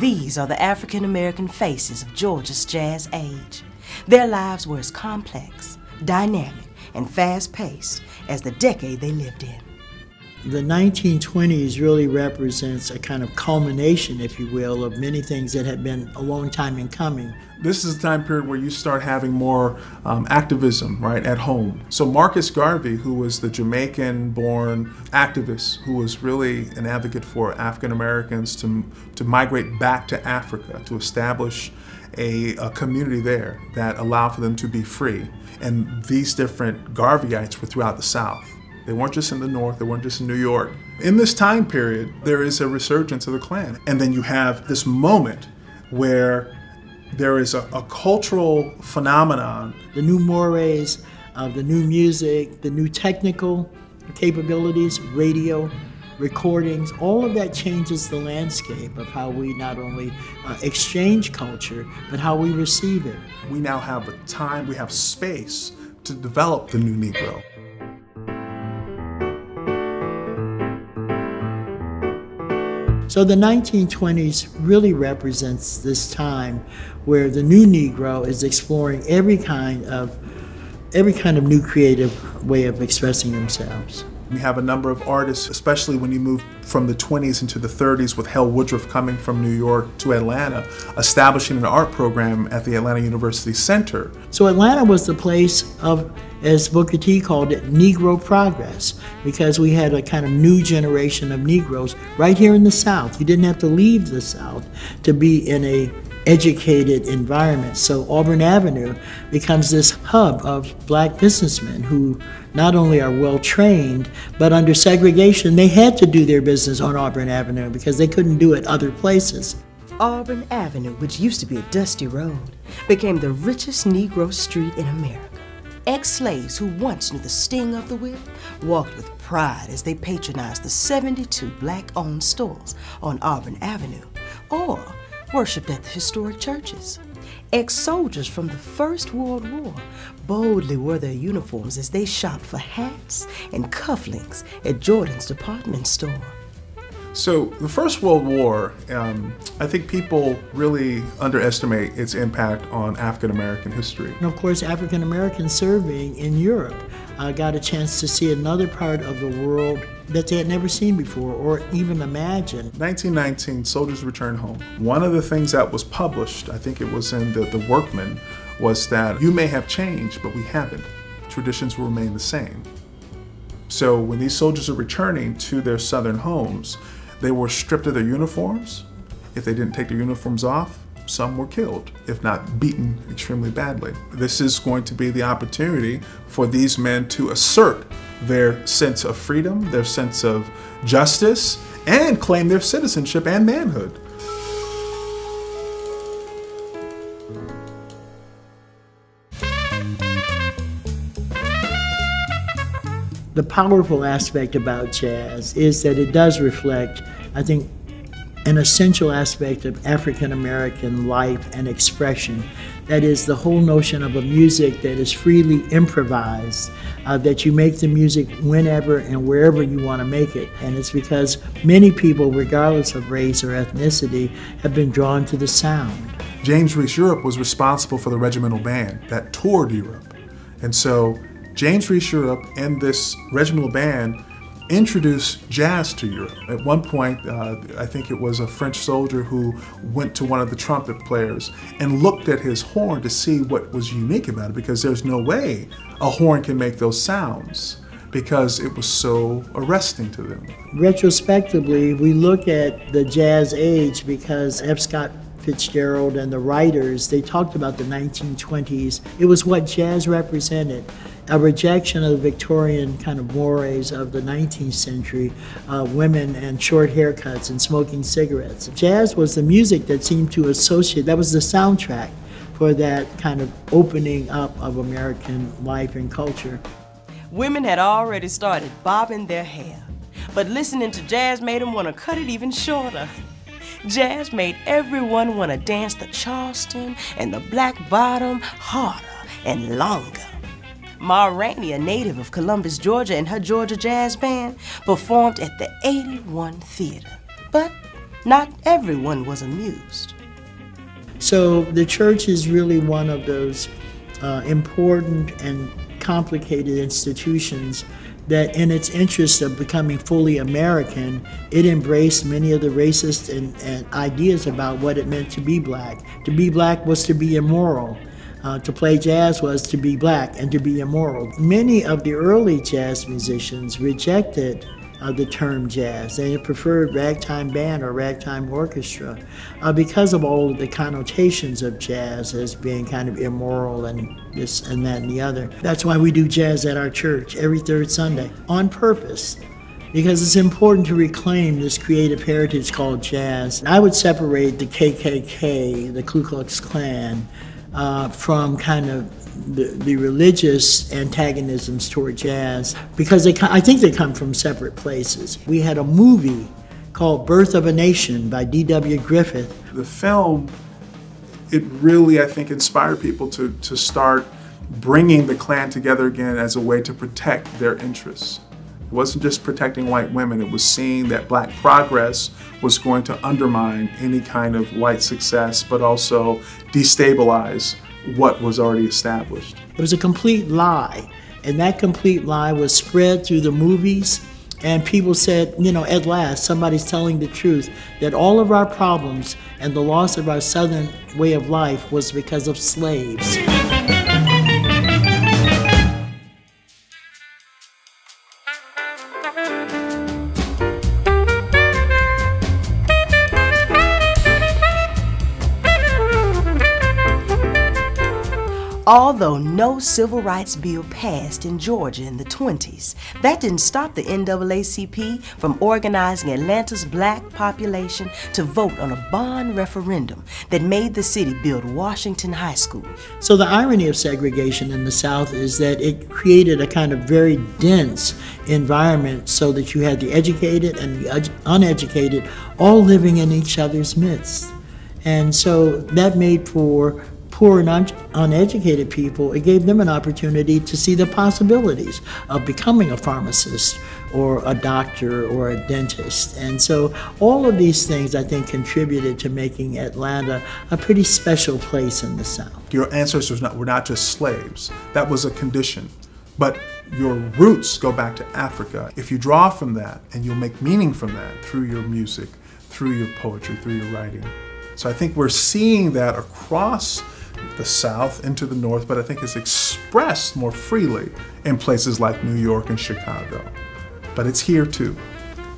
These are the African American faces of Georgia's jazz age. Their lives were as complex, dynamic, and fast paced as the decade they lived in. The 1920s really represents a kind of culmination, if you will, of many things that had been a long time in coming. This is the time period where you start having more um, activism, right, at home. So Marcus Garvey, who was the Jamaican-born activist who was really an advocate for African Americans to, to migrate back to Africa, to establish a, a community there that allowed for them to be free. And these different Garveyites were throughout the South. They weren't just in the North, they weren't just in New York. In this time period, there is a resurgence of the Klan. And then you have this moment where there is a, a cultural phenomenon. The new mores, uh, the new music, the new technical capabilities, radio, recordings, all of that changes the landscape of how we not only uh, exchange culture, but how we receive it. We now have a time, we have space to develop the new Negro. So the 1920s really represents this time where the new Negro is exploring every kind of every kind of new creative way of expressing themselves. We have a number of artists, especially when you move from the 20s into the 30s with Hale Woodruff coming from New York to Atlanta, establishing an art program at the Atlanta University Center. So Atlanta was the place of, as Booker T called it, Negro progress, because we had a kind of new generation of Negroes right here in the South. You didn't have to leave the South to be in a educated environment. So Auburn Avenue becomes this hub of black businessmen who not only are well trained, but under segregation, they had to do their business on Auburn Avenue because they couldn't do it other places. Auburn Avenue, which used to be a dusty road, became the richest Negro street in America. Ex-slaves who once knew the sting of the whip walked with pride as they patronized the 72 black-owned stores on Auburn Avenue, or worshiped at the historic churches. Ex-soldiers from the First World War boldly wore their uniforms as they shopped for hats and cufflinks at Jordan's department store. So the First World War, um, I think people really underestimate its impact on African American history. And of course, African Americans serving in Europe uh, got a chance to see another part of the world that they had never seen before or even imagined. 1919, Soldiers Return Home. One of the things that was published, I think it was in the, the Workman, was that you may have changed, but we haven't. Traditions will remain the same. So when these soldiers are returning to their southern homes, they were stripped of their uniforms. If they didn't take their uniforms off, some were killed, if not beaten extremely badly. This is going to be the opportunity for these men to assert their sense of freedom, their sense of justice, and claim their citizenship and manhood. The powerful aspect about jazz is that it does reflect, I think, an essential aspect of African American life and expression. That is the whole notion of a music that is freely improvised, uh, that you make the music whenever and wherever you want to make it. And it's because many people, regardless of race or ethnicity, have been drawn to the sound. James Reese Europe was responsible for the regimental band that toured Europe. And so James Reese Europe and this regimental band introduced jazz to Europe. At one point, uh, I think it was a French soldier who went to one of the trumpet players and looked at his horn to see what was unique about it because there's no way a horn can make those sounds because it was so arresting to them. Retrospectively, we look at the jazz age because F. Scott Fitzgerald and the writers, they talked about the 1920s. It was what jazz represented a rejection of the Victorian kind of mores of the 19th century, uh, women and short haircuts and smoking cigarettes. Jazz was the music that seemed to associate, that was the soundtrack for that kind of opening up of American life and culture. Women had already started bobbing their hair, but listening to jazz made them want to cut it even shorter. Jazz made everyone want to dance the Charleston and the Black Bottom harder and longer. Ma Rainey, a native of Columbus, Georgia, and her Georgia Jazz Band performed at the 81 Theater. But not everyone was amused. So the church is really one of those uh, important and complicated institutions that in its interest of becoming fully American, it embraced many of the racist and, and ideas about what it meant to be black. To be black was to be immoral. Uh, to play jazz was to be black and to be immoral. Many of the early jazz musicians rejected uh, the term jazz. They preferred ragtime band or ragtime orchestra uh, because of all of the connotations of jazz as being kind of immoral and this and that and the other. That's why we do jazz at our church every third Sunday on purpose because it's important to reclaim this creative heritage called jazz. I would separate the KKK, the Ku Klux Klan, uh, from kind of the, the, religious antagonisms toward jazz because they, I think they come from separate places. We had a movie called Birth of a Nation by D.W. Griffith. The film, it really, I think, inspired people to, to start bringing the Klan together again as a way to protect their interests. It wasn't just protecting white women, it was seeing that black progress was going to undermine any kind of white success, but also destabilize what was already established. It was a complete lie, and that complete lie was spread through the movies. And people said, you know, at last, somebody's telling the truth that all of our problems and the loss of our Southern way of life was because of slaves. Although no civil rights bill passed in Georgia in the 20s, that didn't stop the NAACP from organizing Atlanta's black population to vote on a bond referendum that made the city build Washington High School. So the irony of segregation in the South is that it created a kind of very dense environment so that you had the educated and the uneducated all living in each other's midst. And so that made for poor and un uneducated people, it gave them an opportunity to see the possibilities of becoming a pharmacist or a doctor or a dentist. And so all of these things, I think, contributed to making Atlanta a pretty special place in the South. Your ancestors were not just slaves, that was a condition. But your roots go back to Africa. If you draw from that and you'll make meaning from that through your music, through your poetry, through your writing. So I think we're seeing that across the South into the North, but I think is expressed more freely in places like New York and Chicago. But it's here too.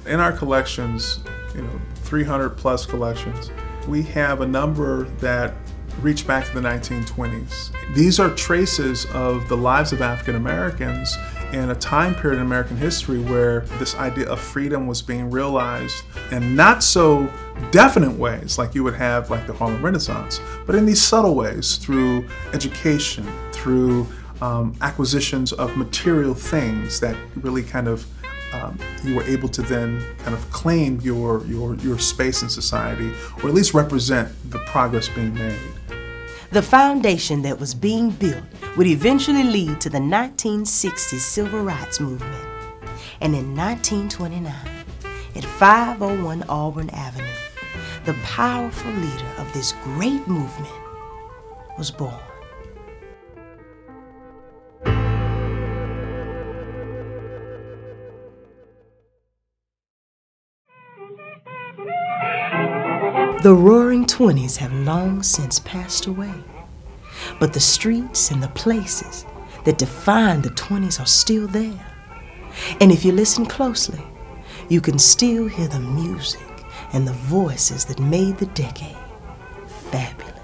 In our collections, you know, 300 plus collections, we have a number that reach back to the 1920s. These are traces of the lives of African Americans in a time period in American history where this idea of freedom was being realized in not so definite ways like you would have like the Harlem Renaissance, but in these subtle ways through education, through um, acquisitions of material things that really kind of um, you were able to then kind of claim your, your, your space in society, or at least represent the progress being made. The foundation that was being built would eventually lead to the 1960s civil rights movement. And in 1929, at 501 Auburn Avenue, the powerful leader of this great movement was born. The roaring 20s have long since passed away. But the streets and the places that defined the 20s are still there. And if you listen closely, you can still hear the music and the voices that made the decade fabulous.